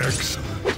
Excellent.